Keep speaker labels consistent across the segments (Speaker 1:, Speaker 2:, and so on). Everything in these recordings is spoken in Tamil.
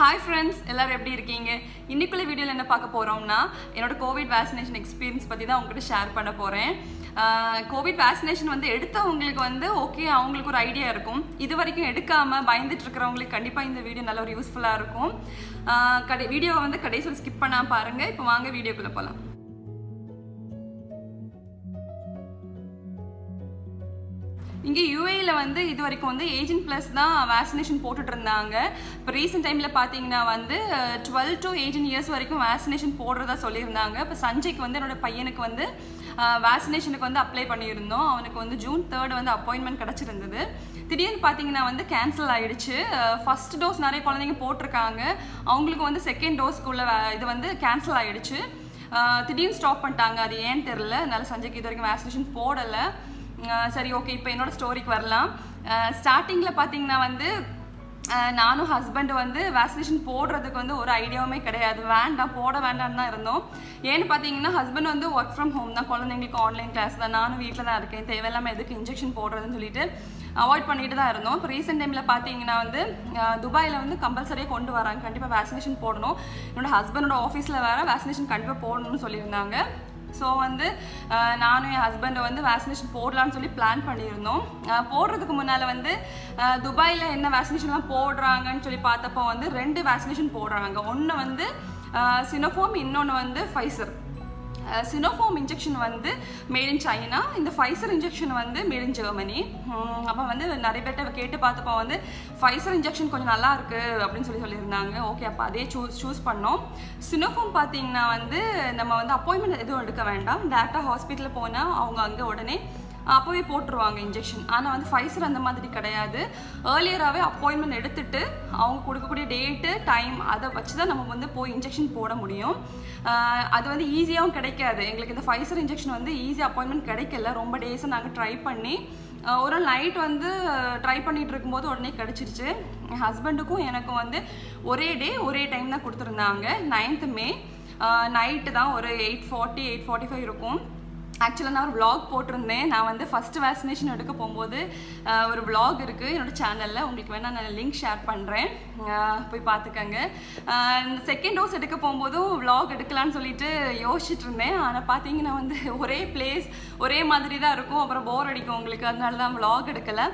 Speaker 1: ஹாய் ஃப்ரெண்ட்ஸ் எல்லோரும் எப்படி இருக்கீங்க? இன்னைக்குள்ள வீடியோவில் என்ன பார்க்க போகிறோம்னா என்னோட கோவிட் வேக்சினேஷன் எக்ஸ்பீரியன்ஸ் பற்றி தான் உங்ககிட்ட ஷேர் பண்ண போகிறேன் கோவிட் வேக்சினேஷன் வந்து எடுத்தவங்களுக்கு வந்து ஓகே அவங்களுக்கு ஒரு ஐடியா இருக்கும். இது வரைக்கும் எடுக்காமல் பயந்துட்டு இருக்கிறவங்களுக்கு கண்டிப்பாக இந்த வீடியோ நல்ல ஒரு யூஸ்ஃபுல்லாக இருக்கும். கடை வீடியோவை வந்து கடைசியில் ஸ்கிப் பண்ணால் பாருங்கள் இப்போ வாங்க வீடியோக்குள்ளே போகலாம் இங்கே யூஏயில் வந்து இது வரைக்கும் வந்து ஏஜென்ட் ப்ளஸ் தான் வேக்சினேஷன் போட்டுட்டு இருந்தாங்க இப்போ ரீசெண்ட் டைமில் பார்த்தீங்கன்னா வந்து டுவெல் டு எயிட்டீன் இயர்ஸ் வரைக்கும் வேக்சினேஷன் போடுறதா சொல்லியிருந்தாங்க. இப்போ சஞ்சய்க்கு வந்து என்னோட பையனுக்கு வந்து வேக்சினேஷனுக்கு வந்து அப்ளை பண்ணியிருந்தோம். அவனுக்கு வந்து ஜூன் தேர்ட் வந்து அப்பாயின்மெண்ட் கிடச்சிருந்தது. திடீர்னு பார்த்தீங்கன்னா வந்து கேன்சல் ஆகிடுச்சு ஃபர்ஸ்ட் டோஸ் நிறைய குழந்தைங்க போட்டிருக்காங்க. அவங்களுக்கு வந்து செகண்ட் டோஸ்க்குள்ள இது வந்து கேன்சல் ஆகிடுச்சு திடீர்னு ஸ்டாப் பண்ணிட்டாங்க. அது ஏன்னு தெரில அதனால் சஞ்சய்க்கு இது வரைக்கும் வேக்சினேஷன் போடலை. சரி ஓகே இப்போ என்னோட ஸ்டோரிக்கு வரலாம். ஸ்டார்டிங்கில் பார்த்தீங்கன்னா வந்து நானும் ஹஸ்பண்ட் வந்து வேக்சினேஷன் போடுறதுக்கு வந்து ஒரு ஐடியாவுமே கிடையாது. வேண்டாம் போட வேண்டாம்னு தான் இருந்தோம். ஏன்னு பார்த்தீங்கன்னா ஹஸ்பண்ட் வந்து ஒர்க் ஃப்ரம் ஹோம் தான். குழந்தைங்களுக்கு ஆன்லைன் கிளாஸ் தான். நானும் வீட்டில் தான் இருக்கேன். தேவையில்லாமல் எதுக்கு இன்ஜெக்ஷன் போடுறதுன்னு சொல்லிட்டு அவாய்ட் பண்ணிட்டு தான் இருந்தோம். இப்போ ரீசெண்ட் டைமில் பார்த்தீங்கன்னா வந்து துபாயில் வந்து கம்பல்சரியாக கொண்டு வராங்க. கண்டிப்பாக வேக்சினேஷன் போடணும். என்னோட ஹஸ்பண்டோட ஆஃபீஸில் வேறு வேக்சினேஷன் கண்டிப்பாக போடணும்னு சொல்லியிருந்தாங்க. ஸோ வந்து நானும் என் ஹஸ்பண்டை வந்து வேக்சினேஷன் போடலான்னு சொல்லி பிளான் பண்ணியிருந்தோம். போடுறதுக்கு முன்னால் வந்து துபாயில் என்ன வேக்சினேஷன்லாம் போடுறாங்கன்னு சொல்லி பார்த்தப்போ வந்து ரெண்டு வேக்சினேஷன் போடுறாங்க. ஒன்று வந்து சினோஃபோம் இன்னொன்று வந்து ஃபைசர் சினோஃபோம் இன்ஜெக்ஷன் வந்து மேட் இன் சைனா இந்த ஃபைசர் இன்ஜெக்ஷன் வந்து மேட் இன் ஜெர்மனி அப்போ வந்து நிறைய பேர்ட்ட கேட்டு பார்த்தப்போ வந்து ஃபைசர் இன்ஜெக்ஷன் கொஞ்சம் நல்லா இருக்கு அப்படின்னு சொல்லி சொல்லியிருந்தாங்க. ஓகே அப்போ அதே சூஸ் சூஸ் பண்ணோம். சினோஃபோம் பார்த்தீங்கன்னா வந்து நம்ம வந்து அப்பாயின்மெண்ட் எதுவும் எடுக்க வேண்டாம். டேரெக்டாக ஹாஸ்பிட்டலில் போனால் அவங்க அங்கே உடனே அப்போவே போட்டுருவாங்க இன்ஜெக்ஷன் ஆனால் வந்து ஃபைசர் அந்த மாதிரி கிடையாது. ஏர்லியராகவே அப்பாயின்மெண்ட் எடுத்துட்டு அவங்க கொடுக்கக்கூடிய டேட்டு டைம் அதை வச்சு தான் நம்ம வந்து போய் இன்ஜெக்ஷன் போட முடியும். அது வந்து ஈஸியாகவும் கிடைக்காது. எங்களுக்கு இந்த ஃபைசர் இன்ஜெக்ஷன் வந்து ஈஸி அப்பாயின்மெண்ட் கிடைக்கல. ரொம்ப டேஸை நாங்கள் ட்ரை பண்ணி ஒரு நைட் வந்து ட்ரை பண்ணிகிட்டு இருக்கும்போது உடனே கிடச்சிருச்சு. என் ஹஸ்பண்டுக்கும் எனக்கும் வந்து ஒரே டே ஒரே டைம் தான் கொடுத்துருந்தாங்க. நைன்த்து மே நைட்டு தான் ஒரு eight forty eight forty five இருக்கும். ஆக்சுவலாக நான் ஒரு விலாக் போட்டிருந்தேன். நான் வந்து ஃபஸ்ட்டு வேக்சினேஷன் எடுக்க போகும்போது ஒரு விலாக் இருக்குது என்னோடய சேனலில் உங்களுக்கு வேணால் நான் லிங்க் ஷேர் பண்ணுறேன் போய் பார்த்துக்கங்க செகண்ட் டோஸ் எடுக்க போகும்போதும் விலாக் எடுக்கலான்னு சொல்லிட்டு யோசிச்சுட்டு இருந்தேன். ஆனால் பார்த்தீங்கன்னா வந்து ஒரே பிளேஸ் ஒரே மாதிரி தான் இருக்கும். அப்புறம் போர் அடிக்கும் உங்களுக்கு. அதனால தான் விலாக் எடுக்கலை.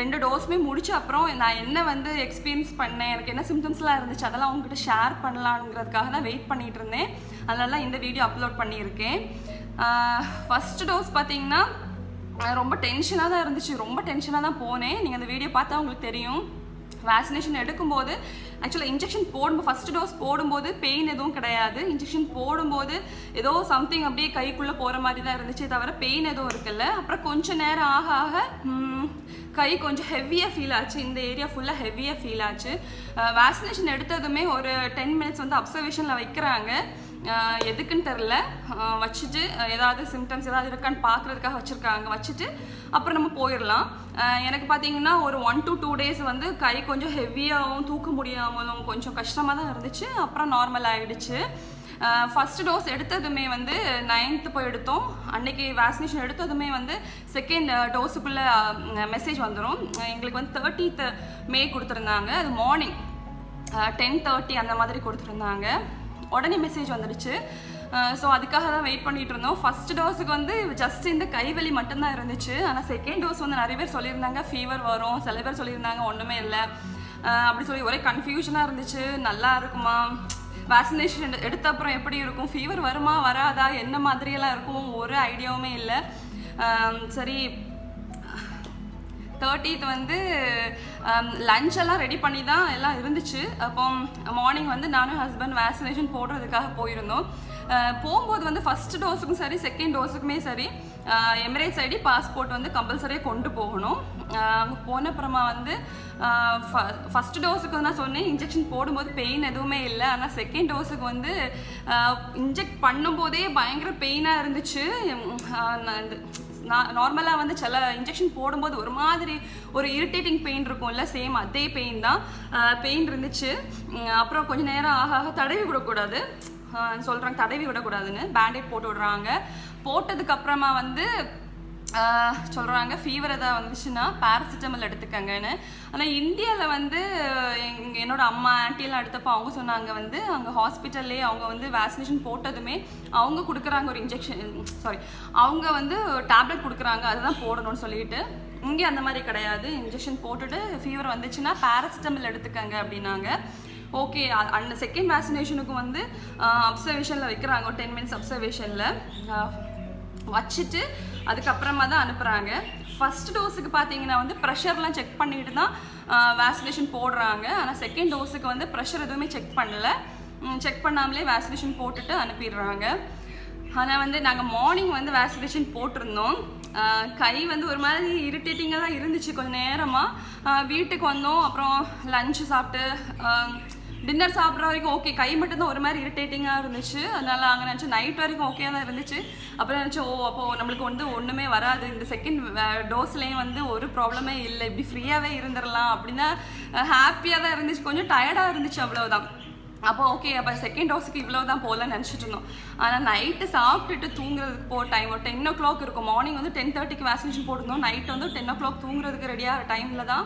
Speaker 1: ரெண்டு டோஸுமே முடிச்ச அப்புறம் நான் என்ன வந்து எக்ஸ்பீரியன்ஸ் பண்ணேன்? எனக்கு என்ன சிம்டம்ஸ்லாம் இருந்துச்சு? அதெல்லாம் உங்ககிட்ட ஷேர் பண்ணலாங்கிறதுக்காக தான் வெயிட் பண்ணிகிட்டு இருந்தேன். அதனால தான் இந்த வீடியோ அப்லோட் பண்ணியிருக்கேன். ஃபஸ்ட்டு டோஸ் பார்த்தீங்கன்னா ரொம்ப டென்ஷனாக தான் இருந்துச்சு. ரொம்ப டென்ஷனாக தான் போனேன். நீங்கள் அந்த வீடியோ பார்த்தா உங்களுக்கு தெரியும். வேக்சினேஷன் எடுக்கும்போது ஆக்சுவலாக இன்ஜெக்ஷன் போடும்போது ஃபஸ்ட் டோஸ் போடும்போது பெயின் எதுவும் கிடையாது. இன்ஜெக்ஷன் போடும்போது ஏதோ சம்திங் அப்படியே கைக்குள்ளே போகிற மாதிரி தான் இருந்துச்சு தவிர பெயின் எதுவும் இருக்குல்ல அப்புறம் கொஞ்சம் நேரம் ஆக ஆக கை கொஞ்சம் ஹெவியாக ஃபீல் ஆச்சு. இந்த ஏரியா ஃபுல்லாக ஹெவியாக ஃபீல் ஆச்சு. வேக்சினேஷன் எடுத்ததுமே ஒரு டென் மினிட்ஸ் வந்து அப்சர்வேஷனில் வைக்கிறாங்க. எதுக்குன்னு தெரில வச்சுட்டு ஏதாவது சிம்டம்ஸ் ஏதாவது இருக்கான்னு பார்க்குறதுக்காக வச்சுருக்காங்க. வச்சுட்டு அப்புறம் நம்ம போயிடலாம். எனக்கு பார்த்தீங்கன்னா ஒரு ஒன் டு டூ டேஸ் வந்து கை கொஞ்சம் ஹெவியாகவும் தூக்க முடியாமலும் கொஞ்சம் கஷ்டமாக தான் இருந்துச்சு. அப்புறம் நார்மல் ஆகிடுச்சு ஃபஸ்ட்டு டோஸ் எடுத்ததுமே வந்து நைன்த்து போய் எடுத்தோம். அன்னைக்கு வேக்சினேஷன் எடுத்ததுமே வந்து செகண்ட் டோஸுக்குள்ளே மெசேஜ் வந்துடும் எங்களுக்கு வந்து தேர்ட்டீத்து மே கொடுத்துருந்தாங்க. அது மார்னிங் டென் தேர்ட்டி அந்த மாதிரி கொடுத்துருந்தாங்க. உடனே மெசேஜ் வந்துடுச்சு. ஸோ அதுக்காக தான் வெயிட் பண்ணிட்டு இருந்தோம். ஃபர்ஸ்ட் டோஸுக்கு வந்து ஜஸ்ட் இந்த கைவலி மட்டும்தான் இருந்துச்சு. ஆனால் செகண்ட் டோஸ் வந்து நிறைய பேர் சொல்லியிருந்தாங்க ஃபீவர் வரும் சில பேர் சொல்லியிருந்தாங்க ஒன்றுமே இல்லை. அப்படி சொல்லி ஒரே கன்ஃபியூஷனாக இருந்துச்சு. நல்லா இருக்குமா? வேக்சினேஷன் எடுத்த அப்புறம் எப்படி இருக்கும்? ஃபீவர் வருமா வராதா? என்ன மாதிரியெல்லாம் இருக்கும்? ஒரு ஐடியாவுமே இல்லை. சரி தேர்ட்டீத் வந்து um, லஞ்ச் எல்லாம் ரெடி பண்ணி தான் எல்லாம் இருந்துச்சு. அப்போ மார்னிங் வந்து நானும் ஹஸ்பண்ட் வேக்சினேஷன் போடுறதுக்காக போயிருந்தோம். போகும்போது வந்து ஃபஸ்ட் டோஸுக்கும் சரி செகண்ட் டோஸுக்குமே சரி எமிரேட்ஸ் ஐடி பாஸ்போர்ட் வந்து கம்பல்சரியாக கொண்டு போகணும். அங்கே போன அப்புறமா வந்து ஃபஸ்ட் டோஸுக்கு நான் சொன்னேன் இன்ஜெக்ஷன் போடும்போது பெயின் எதுவுமே இல்லை. ஆனால் செகண்ட் டோஸுக்கு வந்து இன்ஜெக்ட் பண்ணும்போதே பயங்கர பெயினாக இருந்துச்சு. நான் நார்மலாக வந்து சில இன்ஜெக்ஷன் போடும்போது ஒரு மாதிரி ஒரு இரிட்டேட்டிங் பெயின் இருக்கும்ல சேம் அதே பெயின் தான். பெயின் இருந்துச்சு. அப்புறம் கொஞ்சம் நேரம் ஆக ஆக தடவி விடக்கூடாது. சொல்கிறாங்க தடவி விடக்கூடாதுன்னு. பேண்டேட் போட்டு விடுறாங்க. போட்டதுக்கப்புறமா வந்து சொல்கிறாங்க ஃபீவர் எதாவது வந்துச்சுன்னா பேராசிட்டமல் எடுத்துக்கங்கன்னு. ஆனால் இந்தியாவில் வந்து எங்க என்னோட அம்மா ஆண்டியெல்லாம் எடுத்தப்போ அவங்க சொன்னாங்க வந்து அங்கே ஹாஸ்பிட்டல்லே அவங்க வந்து வேக்சினேஷன் போட்டதுமே அவங்க கொடுக்குறாங்க ஒரு இன்ஜெக்ஷன் சாரி அவங்க வந்து டேப்லெட் கொடுக்குறாங்க அதுதான் போடணும்னு சொல்லிட்டு. இங்கே அந்த மாதிரி கிடையாது. இன்ஜெக்ஷன் போட்டுட்டு ஃபீவர் வந்துச்சுன்னா பேராசிட்டமல் எடுத்துக்கங்க அப்படின்னாங்க. ஓகே அந்த செகண்ட் வேக்சினேஷனுக்கும் வந்து அப்சர்வேஷனில் வைக்கிறாங்க. ஒரு டென் மினிட்ஸ் அப்சர்வேஷனில் வச்சுட்டு அதுக்கப்புறமா தான் அனுப்புகிறாங்க ஃபஸ்ட் டோஸுக்கு பார்த்தீங்கன்னா வந்து ப்ரெஷர்லாம் செக் பண்ணிட்டு தான் வேக்சினேஷன் போடுறாங்க. ஆனால் செகண்ட் டோஸுக்கு வந்து ப்ரெஷர் எதுவுமே செக் பண்ணல. செக் பண்ணாமலே வேக்சினேஷன் போட்டுட்டு அனுப்பிடுறாங்க. ஆனால் வந்து நாங்கள் மார்னிங் வந்து வேக்சினேஷன் போட்டிருந்தோம். கை வந்து ஒரு மாதிரி இரிட்டேட்டிங்காக தான் இருந்துச்சு கொஞ்சம் நேரமாக வீட்டுக்கு வந்தோம். அப்புறம் லஞ்சு சாப்பிட்டு டின்னர் சாப்பிட்ற வரைக்கும் ஓகே கை மட்டும்தான் ஒரு மாதிரி இரிட்டேட்டிங்காக இருந்துச்சு. அதனால அங்கே நினச்சி நைட் வரைக்கும் ஓகே தான் இருந்துச்சு. அப்புறம் நினச்சி ஓ அப்போது நம்மளுக்கு வந்து ஒன்றுமே வராது. இந்த செகண்ட் டோஸ்லேயும் வந்து ஒரு ப்ராப்ளமே இல்லை. இப்படி ஃப்ரீயாகவே இருந்துடலாம் அப்படின்னா ஹாப்பியாக தான் இருந்துச்சு. கொஞ்சம் டயர்டாக இருந்துச்சு அவ்வளோதான் அப்போ ஓகே அப்போ செகண்ட் டோஸுக்கு இவ்வளோ தான் போகலன்னு நினச்சிட்டு இருந்தோம். ஆனால் நைட்டு சாப்பிட்டுட்டு தூங்குறதுக்கு போ டைம் ஒரு டென் ஓ கிளாக் இருக்கும். மார்னிங் வந்து டென் தேர்ட்டிக்கு வேக்சினேஷன் போட்டிருந்தோம். நைட் வந்து டென் ஓ கிளாக் தூங்குறதுக்கு ரெடியாக டைமில் தான்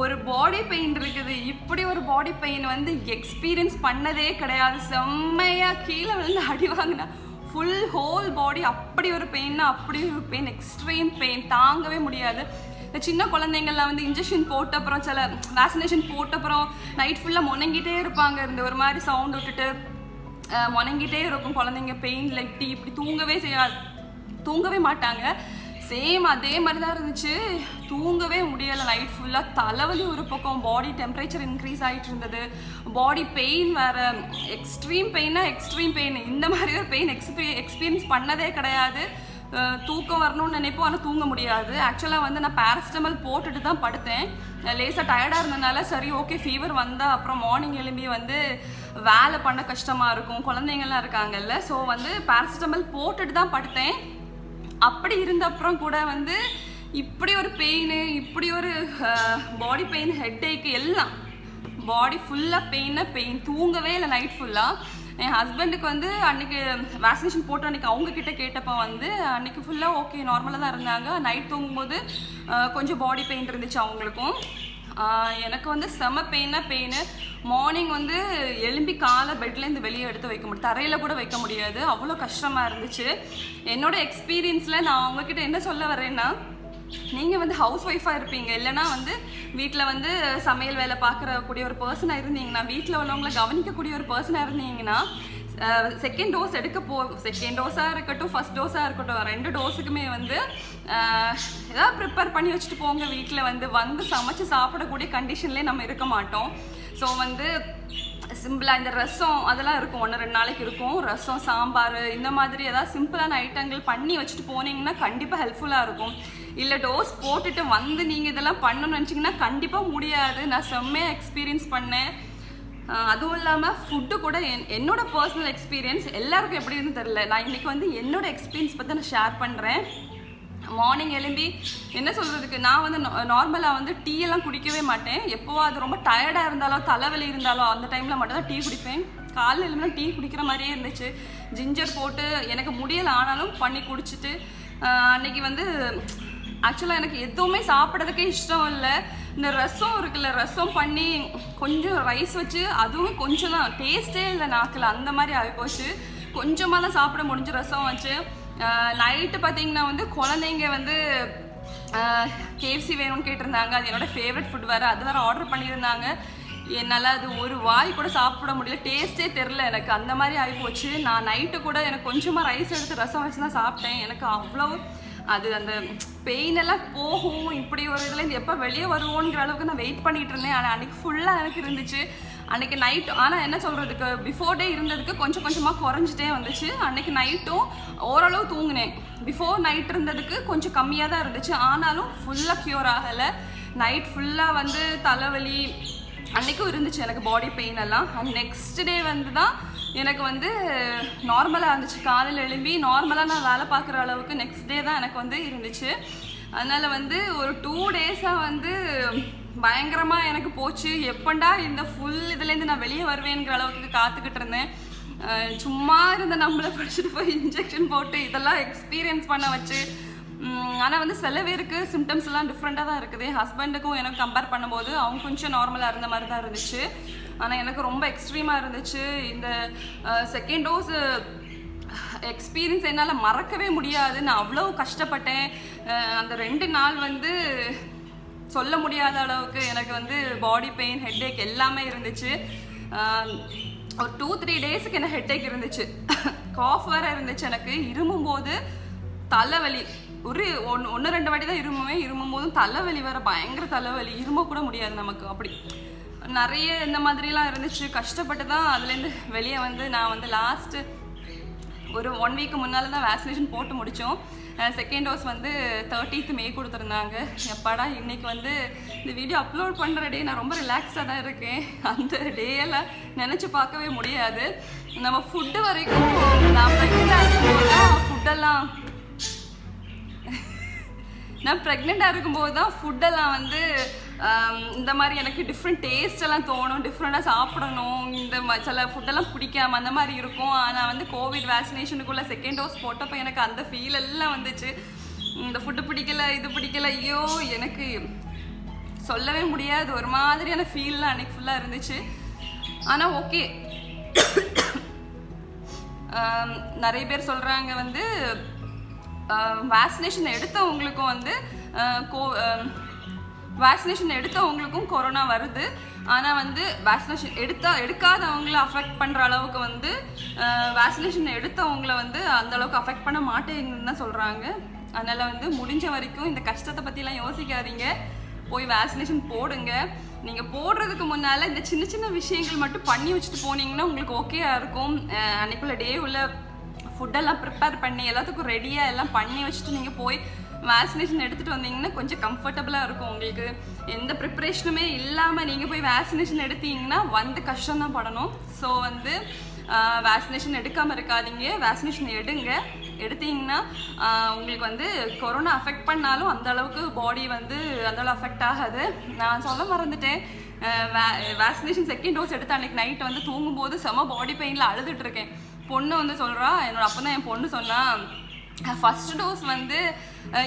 Speaker 1: ஒரு பாடி பெயின் இருக்குது. இப்படி ஒரு பாடி பெயின் வந்து எக்ஸ்பீரியன்ஸ் பண்ணதே கிடையாது. செம்மையாக கீழே விழுந்து அடி வாங்கினா ஃபுல் ஹோல் பாடி அப்படி ஒரு பெயின்னா அப்படி ஒரு பெயின் எக்ஸ்ட்ரீம் பெயின் தாங்கவே முடியாது. இந்த சின்ன குழந்தைங்கள்லாம் வந்து இன்ஜெக்ஷன் போட்ட அப்புறம் சில வேக்சினேஷன் போட்ட அப்புறம் நைட் ஃபுல்லாக முணங்கிட்டே இருப்பாங்க. இந்த ஒரு மாதிரி சவுண்ட் விட்டுட்டு முணங்கிட்டே இருக்கும் குழந்தைங்க பெயின் லெட்டி இப்படி தூங்கவே செய்யாது தூங்கவே மாட்டாங்க. சேம் அதே மாதிரி தான் இருந்துச்சு. தூங்கவே முடியலை. நைட் ஃபுல்லாக தலைவலி ஒரு பக்கம். பாடி டெம்பரேச்சர் இன்க்ரீஸ் ஆகிட்டு இருந்தது. பாடி பெயின் வேற. எக்ஸ்ட்ரீம் பெயின்னா எக்ஸ்ட்ரீம் பெயின் இந்த மாதிரி ஒரு பெயின் எக்ஸ்பீ எக்ஸ்பீரியன்ஸ் பண்ணதே கிடையாது. தூக்கம் வரணும்னு நினைப்போம். ஆனால் தூங்க முடியாது. ஆக்சுவலாக வந்து நான் பேரஸ்டமல் போட்டுட்டு தான் படுத்தேன். லேசாக டயர்டாக இருந்தனால சரி ஓகே ஃபீவர் வந்தால் அப்புறம் மார்னிங் எலும்பி வந்து வேலை பண்ண கஷ்டமாக இருக்கும். குழந்தைங்கள்லாம் இருக்காங்கல்ல. ஸோ வந்து பேரஸ்டமல் போட்டுட்டு தான் படுத்தேன். அப்படி இருந்த அப்புறம் கூட வந்து இப்படி ஒரு பெயின் இப்படி ஒரு பாடி பெயின் ஹெட் எல்லாம். பாடி ஃபுல்லாக பெயினாக பெயின் தூங்கவே இல்லை நைட் ஃபுல்லாக என் ஹஸ்பண்டுக்கு வந்து அன்னைக்கு வேக்சினேஷன் போட்ட அன்னைக்கு அவங்கக்கிட்ட கேட்டப்போ வந்து அன்னைக்கு ஃபுல்லாக ஓகே நார்மலாக தான் இருந்தாங்க. நைட் தூங்கும்போது கொஞ்சம் பாடி பெயின் இருந்துச்சு அவங்களுக்கும். எனக்கு வந்து செம பெயினாக பெயின் மார்னிங் வந்து எலும்பி காலை பெட்லேருந்து வெளியே எடுத்து வைக்க முடியும் தரையில் கூட வைக்க முடியாது. அவ்வளோ கஷ்டமாக இருந்துச்சு. என்னோட எக்ஸ்பீரியன்ஸில் நான் உங்ககிட்ட என்ன சொல்ல வரேன்னா நீங்கள் வந்து ஹவுஸ் ஒய்ஃபாக இருப்பீங்க. இல்லைன்னா வந்து வீட்டில் வந்து சமையல் வேலை பார்க்குறக்கூடிய ஒரு பர்சனாக இருந்தீங்கன்னா வீட்டில் உள்ளவங்களை கவனிக்கக்கூடிய ஒரு பர்சனாக இருந்தீங்கன்னா செகண்ட் டோஸ் எடுக்க போ செகண்ட் டோஸாக இருக்கட்டும் ஃபஸ்ட் டோஸாக இருக்கட்டும் ரெண்டு டோஸுக்குமே வந்து ஏதாவது ப்ரிப்பேர் பண்ணி வச்சுட்டு போங்க வீட்டில் வந்து வந்து சமைச்சு சாப்பிடக்கூடிய கண்டிஷன்லேயே நம்ம இருக்க மாட்டோம் ஸோ வந்து சிம்பிளாக இந்த ரசம் அதெல்லாம் இருக்கும் ஒன்று ரெண்டு நாளைக்கு இருக்கும் ரசம் சாம்பார் இந்த மாதிரி ஏதாவது சிம்பிளான ஐட்டங்கள் பண்ணி வச்சுட்டு போனீங்கன்னா கண்டிப்பாக ஹெல்ப்ஃபுல்லாக இருக்கும் இல்லை டோஸ் போட்டுட்டு வந்து நீங்கள் இதெல்லாம் பண்ணணும்னு நினச்சிங்கன்னா கண்டிப்பாக முடியாது நான் செம்மையாக எக்ஸ்பீரியன்ஸ் பண்ணேன் அதுவும் இல்லாமல் ஃபுட்டு கூட என் என்னோட பர்சனல் எக்ஸ்பீரியன்ஸ் எல்லாருக்கும் எப்படின்னு தெரில நான் இன்னைக்கு வந்து என்னோட எக்ஸ்பீரியன்ஸ் பற்றி நான் ஷேர் பண்ணுறேன் மார்னிங் எழும்பி என்ன சொல்கிறதுக்கு நான் வந்து நார்மலாக வந்து டீ எல்லாம் குடிக்கவே மாட்டேன். எப்போவோ அது ரொம்ப டயர்டாக இருந்தாலோ தலைவலி இருந்தாலோ அந்த டைமில் மட்டும்தான் டீ குடிப்பேன். காலையில் எலும்பெலாம் டீ குடிக்கிற மாதிரியே இருந்துச்சு. ஜிஞ்சர் போட்டு எனக்கு முடியலை ஆனாலும் பண்ணி குடிச்சிட்டு அன்னைக்கு வந்து ஆக்சுவலாக எனக்கு எதுவுமே சாப்பிட்றதுக்கே இஷ்டம் இல்லை. இந்த ரசம் இருக்குல்ல ரசம் பண்ணி கொஞ்சம் ரைஸ் வச்சு அதுவும் கொஞ்சம் தான். டேஸ்ட்டே இல்லை நாக்கில் அந்த மாதிரி ஆகிப்போச்சு கொஞ்சமாக தான் சாப்பிட முடிஞ்ச ரசம் வச்சு. நைட்டு பார்த்தீங்கன்னா வந்து குழந்தைங்க வந்து கேஎஃப்சி வேணும்னு கேட்டிருந்தாங்க. அது என்னோடய ஃபேவரட் ஃபுட் வேறு. அது வேறு ஆர்டர் பண்ணியிருந்தாங்க. என்னால் அது ஒரு வாய் கூட சாப்பிட முடியல. டேஸ்ட்டே தெரில எனக்கு. அந்த மாதிரி ஆகிப்போச்சு நான் நைட்டு கூட எனக்கு கொஞ்சமாக ரைஸ் எடுத்து ரசம் வச்சு தான் சாப்பிட்டேன். எனக்கு அவ்வளோ அது அந்த பெயின் எல்லாம் போகும். இப்படி ஒரு இதில் இந்த எப்போ வெளியே வருவோங்கிற அளவுக்கு நான் வெயிட் பண்ணிட்டு இருந்தேன். ஆனால் அன்றைக்கி ஃபுல்லாக எனக்கு இருந்துச்சு. அன்றைக்கி நைட் ஆனால் என்ன சொல்கிறதுக்கு பிஃபோர் டே இருந்ததுக்கு கொஞ்சம் கொஞ்சமாக குறைஞ்சிட்டே வந்துச்சு. அன்றைக்கி நைட்டும் ஓரளவு தூங்கினேன். பிஃபோர் நைட் இருந்ததுக்கு கொஞ்சம் கம்மியாக தான் இருந்துச்சு. ஆனாலும் ஃபுல்லாக க்யூர் ஆகலை. நைட் ஃபுல்லாக வந்து தலைவலி அன்றைக்கும் இருந்துச்சு எனக்கு பாடி பெயின் எல்லாம். அண்ட் நெக்ஸ்ட் டே வந்து தான் எனக்கு வந்து நார்மலாக இருந்துச்சு. காலையில் எழும்பி நார்மலாக நான் வேலை பார்க்குற அளவுக்கு நெக்ஸ்ட் டே தான் எனக்கு வந்து இருந்துச்சு. அதனால் வந்து ஒரு டூ டேஸாக வந்து பயங்கரமாக எனக்கு போச்சு. எப்பண்டா இந்த ஃபுல் இதுலேருந்து நான் வெளியே வருவேங்கிற அளவுக்கு காத்துக்கிட்டு இருந்தேன். சும்மா இருந்த நம்மளை பிடிச்சிட்டு போய் இன்ஜெக்ஷன் போட்டு இதெல்லாம் எக்ஸ்பீரியன்ஸ் பண்ண வச்சு. ஆனால் வந்து சில பேருக்கு சிம்டம்ஸ் எல்லாம் டிஃப்ரெண்ட்டாக தான் இருக்குது. ஹஸ்பண்டுக்கும் எனக்கு கம்பேர் பண்ணும்போது அவங்க கொஞ்சம் நார்மலாக இருந்த மாதிரி தான் இருந்துச்சு. ஆனால் எனக்கு ரொம்ப எக்ஸ்ட்ரீமாக இருந்துச்சு. இந்த செகண்ட் டோஸ் எக்ஸ்பீரியன்ஸ் என்னால் மறக்கவே முடியாது. நான் அவ்வளோ கஷ்டப்பட்டேன். அந்த ரெண்டு நாள் வந்து சொல்ல முடியாத அளவுக்கு எனக்கு வந்து பாடி பெயின் ஹெட்டேக் எல்லாமே இருந்துச்சு. ஒரு டூ த்ரீ டேஸுக்கு எனக்கு ஹெட்டேக் இருந்துச்சு. காஃப் வேறு இருந்துச்சு எனக்கு. இருமும் போது தலைவலி. ஒரு ஒன்று ஒன்று ரெண்டு வாட்டி தான் இருமுமே இருமும் போதும் தலைவலி வேறு. பயங்கர தலைவலி. இரும கூட முடியாது நமக்கு. அப்படி. நிறைய இந்த மாதிரிலாம் இருந்துச்சு. கஷ்டப்பட்டு தான் அதுலேருந்து வெளியே வந்து நான் வந்து லாஸ்ட்டு ஒரு ஒன் வீக் முன்னால் தான் வேக்சினேஷன் போட்டு முடித்தோம் செகண்ட் டோஸ் வந்து தேர்ட்டீத் மே கொடுத்துருந்தாங்க. எப்பாடா இன்றைக்கி வந்து இந்த வீடியோ அப்லோட் பண்ணுற டே நான் ரொம்ப ரிலாக்ஸாக தான் இருக்கேன். அந்த டேயெல்லாம் நினச்சி பார்க்கவே முடியாது. நம்ம ஃபுட்டு வரைக்கும் நான் ப்ரெக்னெண்ட்டாக இருக்கும்போதுதான் ஃபுட்டெல்லாம் நான் ப்ரெக்னெண்ட்டாக இருக்கும்போது தான் ஃபுட்டெல்லாம் வந்து இந்த மாதிரி எனக்கு டிஃப்ரெண்ட் டேஸ்ட் எல்லாம் தோணும் டிஃப்ரெண்ட்டாக சாப்பிடணும் இந்த ம- சில ஃபுட்டெல்லாம் பிடிக்காம அந்த மாதிரி இருக்கும். ஆனால் வந்து கோவிட் வேக்சினேஷனுக்குள்ள செகண்ட் டோஸ் போட்டப்போ எனக்கு அந்த ஃபீல் எல்லாம் வந்துச்சு. இந்த ஃபுட்டு பிடிக்கல இது பிடிக்கல ஐயோ எனக்கு சொல்லவே முடியாது. ஒரு மாதிரியான ஃபீல்லாம் அன்னைக்கு ஃபுல்லாக இருந்துச்சு. ஆனால் ஓகே நிறைய பேர் சொல்கிறாங்க வந்து வேக்சினேஷன் எடுத்தவங்களுக்கும் வந்து கோ வேக்சினேஷன் எடுத்தவங்களுக்கும் கொரோனா வருது. ஆனால் வந்து வேக்சினேஷன் எடுத்தா எடுக்காதவங்கள அஃபெக்ட் பண்ணுற அளவுக்கு வந்து வேக்சினேஷன் எடுத்தவங்கள வந்து அந்த அளவுக்கு அஃபெக்ட் பண்ண மாட்டேங்குதுன்னு தான் சொல்கிறாங்க அதனால் வந்து முடிஞ்ச வரைக்கும் இந்த கஷ்டத்தை பற்றிலாம் யோசிக்காதீங்க. போய் வேக்சினேஷன் போடுங்க. நீங்கள் போடுறதுக்கு முன்னால் இந்த சின்ன சின்ன விஷயங்கள் மட்டும் பண்ணி வச்சுட்டு போனீங்கன்னா உங்களுக்கு ஓகேயா இருக்கும். அஹ் அன்னைக்குள்ள டே உள்ள ஃபுட்டெல்லாம் ப்ரிப்பேர் பண்ணி எல்லாத்துக்கும் ரெடியாக எல்லாம் பண்ணி வச்சுட்டு நீங்கள் போய் வேக்சினேஷன் எடுத்துகிட்டு வந்தீங்கன்னா கொஞ்சம் கம்ஃபர்டபுளாக இருக்கும் உங்களுக்கு. எந்த ப்ரிப்ரேஷனுமே இல்லாமல் நீங்கள் போய் வேக்சினேஷன் எடுத்தீங்கன்னா வந்து கஷ்டம் தான் படணும். ஸோ வந்து வேக்சினேஷன் எடுக்காமல் இருக்காதீங்க. வேக்சினேஷன் எடுங்க. எடுத்தீங்கன்னா உங்களுக்கு வந்து கொரோனா அஃபெக்ட் பண்ணாலும் அந்த அளவுக்கு பாடி வந்து அந்தளவு அஃபெக்ட் ஆகாது. நான் சொல்ல மறந்துட்டேன். வேக்சினேஷன் செகண்ட் டோஸ் எடுத்து அன்றைக்கி நைட் வந்து தூங்கும்போது செம பாடி பெயினில் அழுதுட்டு இருக்கேன். பொண்ணு வந்து சொல்கிறா என்னோட அப்போ தான் என் பொண்ணு சொன்னால் ஃபஸ்ட் டோஸ் வந்து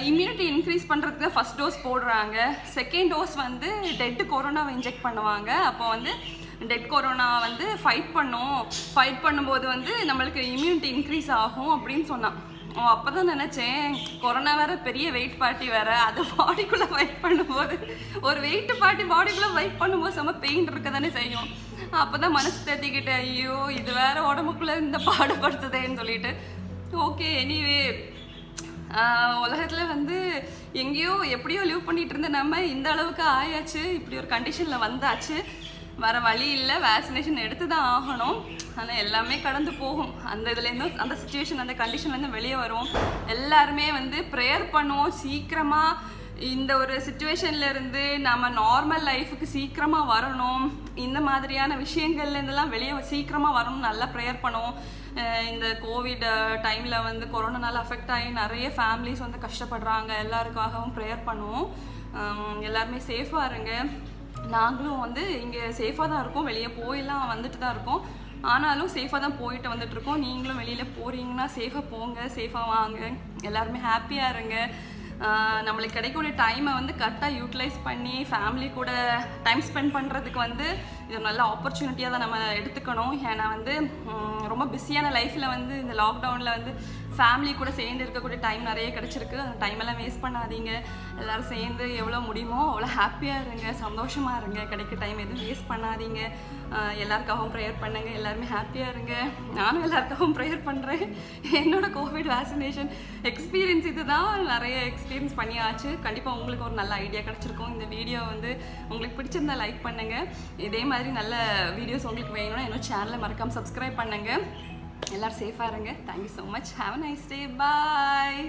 Speaker 1: இம்யூனிட்டி இன்க்ரீஸ் பண்ணுறதுக்கு தான் ஃபர்ஸ்ட் டோஸ் போடுறாங்க. செகண்ட் டோஸ் வந்து டெட் கொரோனாவை இன்ஜெக்ட் பண்ணுவாங்க. அப்போ வந்து டெட் கொரோனா வந்து ஃபைட் பண்ணும். ஃபைட் பண்ணும்போது வந்து நம்மளுக்கு இம்யூனிட்டி இன்க்ரீஸ் ஆகும் அப்படின்னு சொன்னான். ஓ அப்போ தான் நினச்சேன் கொரோனா வேற பெரிய வெயிட் பார்ட்டி வேற. அது பாடிக்குள்ளே ஃபைட் பண்ணும்போது ஒரு வெயிட் பார்ட்டி பாடிக்குள்ளே ஃபைட் பண்ணும்போது செம்ம பெயின் இருக்க தானே செய்யும். அப்போ தான் மனசு தேத்திக்கிட்டேன் ஐயோ இது வேற உடம்புக்குள்ளே இந்த பாடுபடுத்துதேன்னு சொல்லிட்டு ஓகே எனிவே உலகத்தில் வந்து எங்கேயோ எப்படியோ லீவ் பண்ணிட்டு இருந்த நம்ம இந்த அளவுக்கு ஆயாச்சு. இப்படி ஒரு கண்டிஷனில் வந்தாச்சு. வர வழி இல்லை. வேக்சினேஷன் எடுத்து தான் ஆகணும். ஆனால் எல்லாமே கடந்து போகும். அந்த இதுலேருந்து அந்த சுச்சுவேஷன் அந்த கண்டிஷன்லேருந்து வெளியே வரும் எல்லாருமே வந்து ப்ரேயர் பண்ணுவோம். சீக்கிரமாக இந்த ஒரு சுச்சுவேஷன்லேருந்து நம்ம நார்மல் லைஃபுக்கு சீக்கிரமாக வரணும். இந்த மாதிரியான விஷயங்கள்லேருந்துலாம் வெளியே சீக்கிரமாக வரணும் நல்லா ப்ரேயர் பண்ணுவோம். இந்த கோவிட் டைமில் வந்து கொரோனானால அஃபெக்ட் ஆகி நிறைய ஃபேமிலிஸ் வந்து கஷ்டப்படுறாங்க. எல்லாருக்காகவும் ப்ரேயர் பண்ணுவோம். எல்லாருமே சேஃபாக இருங்க. நாங்களும் வந்து இங்கே சேஃபாக தான் இருக்கோம். வெளியே போயெல்லாம் வந்துட்டு தான் இருக்கோம். ஆனாலும் சேஃபாக தான் போயிட்டு வந்துட்டு இருக்கோம். நீங்களும் வெளியில் போகிறீங்கன்னா சேஃபாக போங்க சேஃபாக வாங்க. எல்லாருமே ஹாப்பியாக இருங்க. நம்மளுக்கு கிடைக்கக்கூடிய டைமை வந்து கரெக்டாக யூட்டிலைஸ் பண்ணி ஃபேமிலி கூட டைம் ஸ்பெண்ட் பண்ணுறதுக்கு வந்து இது நல்ல ஆப்பர்ச்சுனிட்டியாக தான் நம்ம எடுத்துக்கணும். ஏன்னா வந்து ரொம்ப பிஸியான லைஃப்பில் வந்து இந்த லாக்டவுனில் வந்து ஃபேமிலி கூட சேர்ந்து இருக்கக்கூடிய டைம் நிறைய கிடச்சிருக்கு. அந்த டைம் எல்லாம் வேஸ்ட் பண்ணாதீங்க. எல்லோரும் சேர்ந்து எவ்வளோ முடியுமோ அவ்வளோ ஹாப்பியாக இருங்க சந்தோஷமாக இருங்க. கிடைக்க டைம் எதுவும் வேஸ்ட் பண்ணாதீங்க. எல்லாருக்காகவும் ப்ரேயர் பண்ணுங்கள் எல்லாருமே ஹாப்பியாக இருங்க. நானும் எல்லாருக்காகவும் ப்ரேயர் பண்ணுறேன் என்னோட கோவிட் வேக்சினேஷன் எக்ஸ்பீரியன்ஸ் இதுதான். நிறைய எக்ஸ்பீரியன்ஸ் பண்ணியாச்சு. கண்டிப்பாக உங்களுக்கு ஒரு நல்ல ஐடியா கிடச்சிருக்கும். இந்த வீடியோ வந்து உங்களுக்கு பிடிச்சிருந்தா லைக் பண்ணுங்கள் இதே மாதிரி நல்ல வீடியோஸ் உங்களுக்கு வேணும்னா என்னோட சேனலை மறக்காமல் சப்ஸ்கிரைப் பண்ணுங்கள் எல்லாரும் சேஃபாக இருங்க. Thank you so much have nice day bye